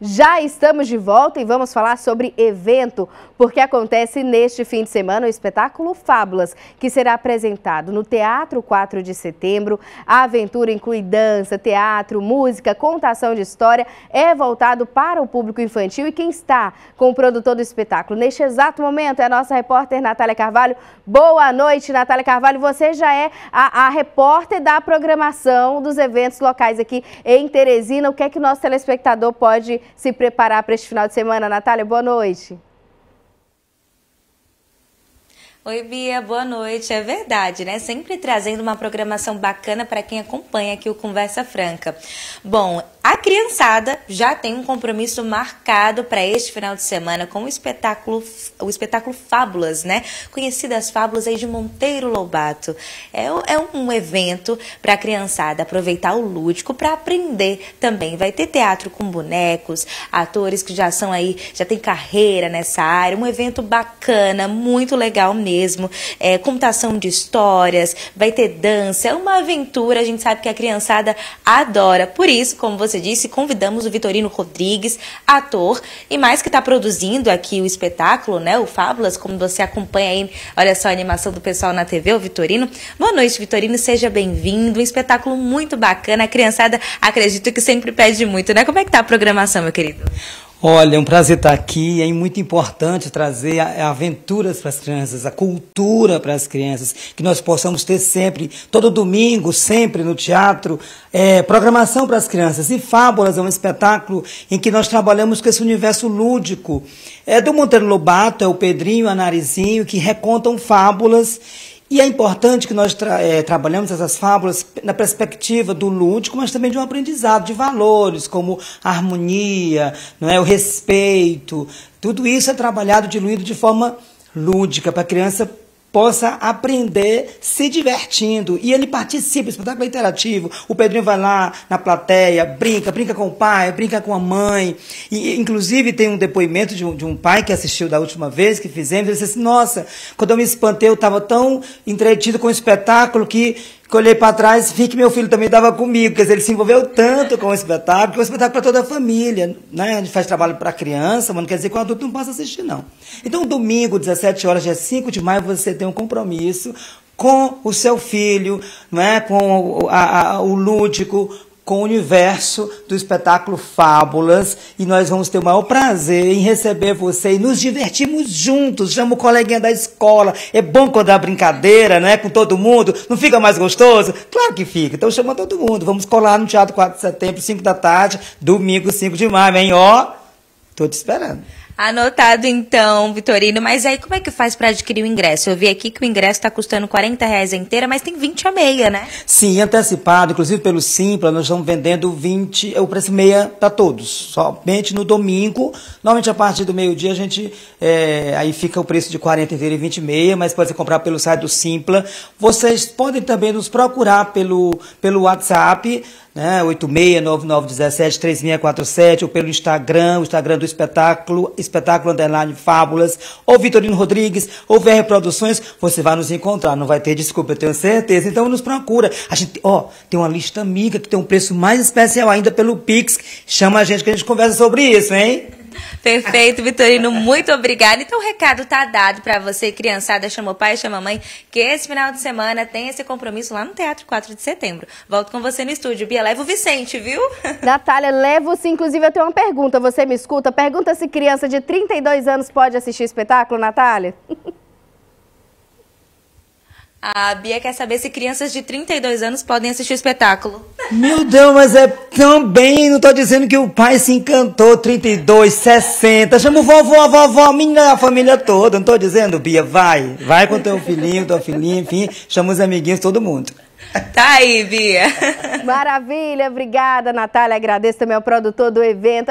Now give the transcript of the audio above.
Já estamos de volta e vamos falar sobre evento, porque acontece neste fim de semana o espetáculo Fábulas, que será apresentado no Teatro 4 de Setembro. A aventura inclui dança, teatro, música, contação de história, é voltado para o público infantil e quem está com o produtor do espetáculo neste exato momento é a nossa repórter Natália Carvalho. Boa noite, Natália Carvalho. Você já é a, a repórter da programação dos eventos locais aqui em Teresina. O que é que o nosso telespectador pode se preparar para este final de semana. Natália, boa noite. Oi, Bia, boa noite. É verdade, né? Sempre trazendo uma programação bacana para quem acompanha aqui o Conversa Franca. Bom, a criançada já tem um compromisso marcado para este final de semana com o espetáculo, o espetáculo Fábulas, né? Conhecidas Fábulas aí de Monteiro Lobato. É, é um evento para a criançada aproveitar o lúdico para aprender também. Vai ter teatro com bonecos, atores que já são aí, já tem carreira nessa área. Um evento bacana, muito legal mesmo. É, computação de histórias, vai ter dança, é uma aventura. A gente sabe que a criançada adora. Por isso, como você disse, convidamos o Vitorino Rodrigues, ator, e mais que está produzindo aqui o espetáculo, né? O Fábulas, como você acompanha aí, olha só a animação do pessoal na TV, o Vitorino. Boa noite, Vitorino, seja bem-vindo. Um espetáculo muito bacana. A criançada, acredito que sempre pede muito, né? Como é que tá a programação, meu querido? Olha, é um prazer estar aqui. É muito importante trazer aventuras para as crianças, a cultura para as crianças, que nós possamos ter sempre, todo domingo, sempre no teatro, é, programação para as crianças. E Fábulas é um espetáculo em que nós trabalhamos com esse universo lúdico. É do Monteiro Lobato, é o Pedrinho a Narizinho, que recontam fábulas e é importante que nós tra é, trabalhemos essas fábulas na perspectiva do lúdico, mas também de um aprendizado de valores, como a harmonia, não é, o respeito. Tudo isso é trabalhado, diluído de forma lúdica, para a criança possa aprender se divertindo. E ele participa, o espetáculo é interativo. O Pedrinho vai lá na plateia, brinca, brinca com o pai, brinca com a mãe. E, inclusive, tem um depoimento de um, de um pai que assistiu da última vez que fizemos. Ele disse assim: Nossa, quando eu me espantei, eu estava tão entretido com o espetáculo que olhei para trás vi que meu filho também estava comigo. Quer dizer, ele se envolveu tanto com o espetáculo, que é um espetáculo para toda a família. Né? A gente faz trabalho para criança, mas não quer dizer que o adulto não possa assistir, não. Então, domingo, 17 horas, dia 5 de maio, você tem um compromisso com o seu filho, não é? com a, a, o lúdico, com o universo do espetáculo Fábulas e nós vamos ter o maior prazer em receber você e nos divertirmos juntos. Chama o coleguinha da escola. É bom quando há brincadeira, né? Com todo mundo. Não fica mais gostoso? Claro que fica. Então chama todo mundo. Vamos colar no Teatro 4 de Setembro, 5 da tarde, domingo 5 de maio, hein? Ó, tô te esperando. Anotado então, Vitorino. Mas aí como é que faz para adquirir o ingresso? Eu vi aqui que o ingresso está custando 40 reais a inteira, mas tem 20 a meia, né? Sim, antecipado. Inclusive pelo Simpla, nós estamos vendendo 20, é o preço meia para todos. Somente no domingo. Normalmente a partir do meio-dia a gente. É, aí fica o preço de 40 inteira e 20 meia, mas pode ser comprar pelo site do Simpla. Vocês podem também nos procurar pelo, pelo WhatsApp né? 8699173647, ou pelo Instagram, o Instagram do espetáculo, espetáculo underline fábulas, ou Vitorino Rodrigues, ou VR Produções, você vai nos encontrar, não vai ter desculpa, eu tenho certeza. Então nos procura. A gente, ó, tem uma lista amiga que tem um preço mais especial ainda pelo Pix. Chama a gente que a gente conversa sobre isso, hein? Perfeito, Vitorino, muito obrigada. Então o recado tá dado para você, criançada, chama o pai, chama mãe, que esse final de semana tem esse compromisso lá no Teatro 4 de Setembro. Volto com você no estúdio. Bia, leva o Vicente, viu? Natália, levo-se. Inclusive, eu tenho uma pergunta. Você me escuta? Pergunta se criança de 32 anos pode assistir espetáculo, Natália? A Bia quer saber se crianças de 32 anos podem assistir o espetáculo. Meu Deus, mas é tão bem. Não estou dizendo que o pai se encantou. 32, 60. Chama o vovô, a vovó, a menina, a família toda. Não estou dizendo, Bia, vai. Vai com teu filhinho, tua filhinha, enfim. Chama os amiguinhos, todo mundo. Tá aí, Bia. Maravilha, obrigada, Natália. Agradeço também ao produtor do evento.